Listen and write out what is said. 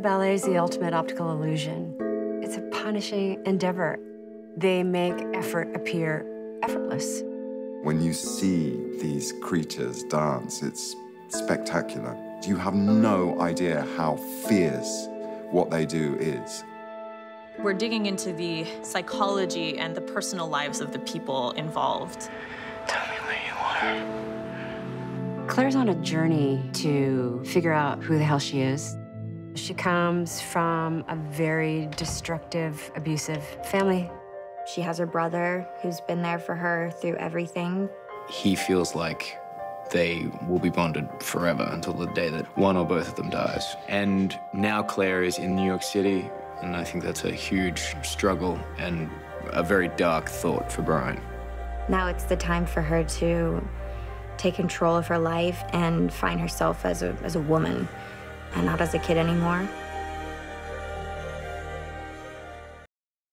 Ballet is the ultimate optical illusion. It's a punishing endeavor. They make effort appear effortless. When you see these creatures dance, it's spectacular. You have no idea how fierce what they do is. We're digging into the psychology and the personal lives of the people involved. Tell me where you are. Claire's on a journey to figure out who the hell she is. She comes from a very destructive, abusive family. She has her brother who's been there for her through everything. He feels like they will be bonded forever until the day that one or both of them dies. And now Claire is in New York City, and I think that's a huge struggle and a very dark thought for Brian. Now it's the time for her to take control of her life and find herself as a, as a woman and not as a kid anymore.